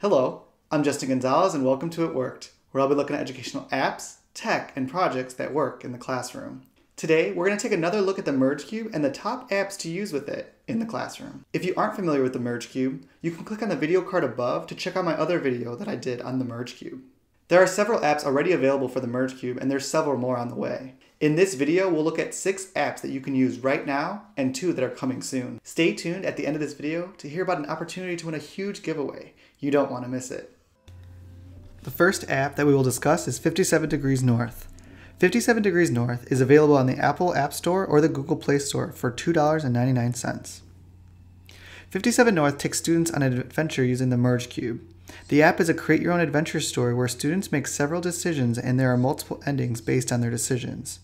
Hello, I'm Justin Gonzalez and welcome to It Worked, where I'll be looking at educational apps, tech, and projects that work in the classroom. Today, we're going to take another look at the Merge Cube and the top apps to use with it in the classroom. If you aren't familiar with the Merge Cube, you can click on the video card above to check out my other video that I did on the Merge Cube. There are several apps already available for the Merge Cube and there's several more on the way. In this video, we'll look at six apps that you can use right now and two that are coming soon. Stay tuned at the end of this video to hear about an opportunity to win a huge giveaway. You don't want to miss it. The first app that we will discuss is 57 Degrees North. 57 Degrees North is available on the Apple App Store or the Google Play Store for $2.99. 57 North takes students on an adventure using the Merge Cube. The app is a create your own adventure story where students make several decisions and there are multiple endings based on their decisions.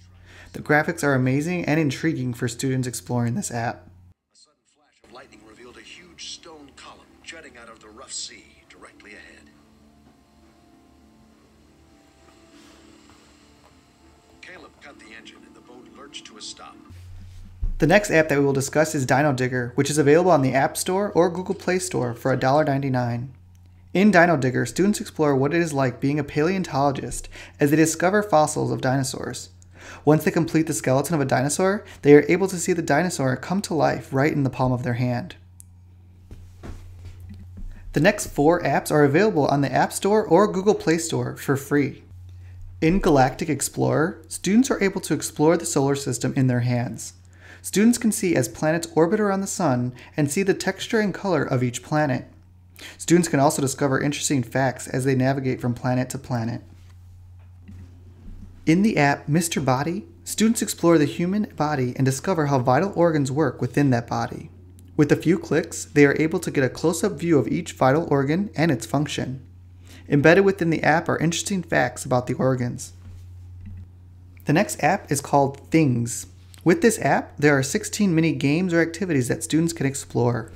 The graphics are amazing and intriguing for students exploring this app. A sudden flash of lightning revealed a huge stone column jutting out of the rough sea directly ahead. Caleb cut the engine and the boat lurched to a stop. The next app that we will discuss is Dino Digger, which is available on the App Store or Google Play Store for $1.99. In Dino Digger, students explore what it is like being a paleontologist as they discover fossils of dinosaurs. Once they complete the skeleton of a dinosaur, they are able to see the dinosaur come to life right in the palm of their hand. The next four apps are available on the App Store or Google Play Store for free. In Galactic Explorer, students are able to explore the solar system in their hands. Students can see as planets orbit around the sun and see the texture and color of each planet. Students can also discover interesting facts as they navigate from planet to planet. In the app Mr. Body, students explore the human body and discover how vital organs work within that body. With a few clicks, they are able to get a close up view of each vital organ and its function. Embedded within the app are interesting facts about the organs. The next app is called Things. With this app, there are 16 mini games or activities that students can explore.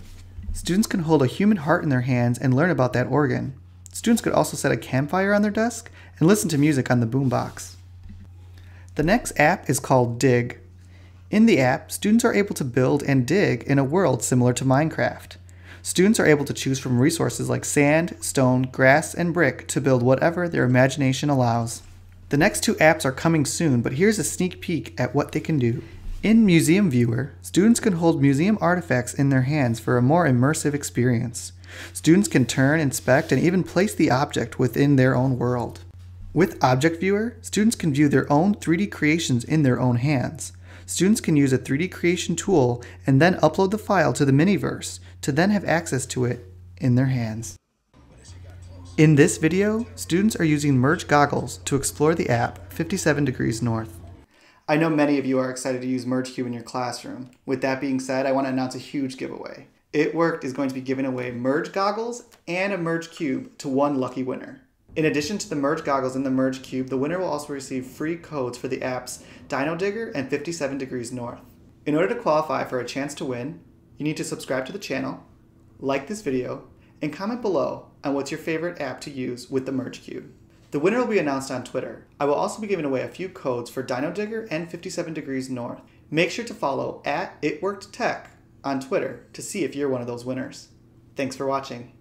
Students can hold a human heart in their hands and learn about that organ. Students could also set a campfire on their desk and listen to music on the boombox. The next app is called Dig. In the app, students are able to build and dig in a world similar to Minecraft. Students are able to choose from resources like sand, stone, grass, and brick to build whatever their imagination allows. The next two apps are coming soon, but here's a sneak peek at what they can do. In Museum Viewer, students can hold museum artifacts in their hands for a more immersive experience. Students can turn, inspect, and even place the object within their own world. With Object Viewer, students can view their own 3D creations in their own hands. Students can use a 3D creation tool and then upload the file to the Miniverse to then have access to it in their hands. In this video, students are using Merge Goggles to explore the app 57 Degrees North. I know many of you are excited to use Merge Cube in your classroom. With that being said, I want to announce a huge giveaway. It Worked is going to be giving away Merge Goggles and a Merge Cube to one lucky winner. In addition to the Merge Goggles and the Merge Cube, the winner will also receive free codes for the apps Dino Digger and 57 Degrees North. In order to qualify for a chance to win, you need to subscribe to the channel, like this video, and comment below on what's your favorite app to use with the Merge Cube. The winner will be announced on Twitter. I will also be giving away a few codes for Dino Digger and 57 Degrees North. Make sure to follow at ItWorkedTech on Twitter to see if you're one of those winners. Thanks for watching.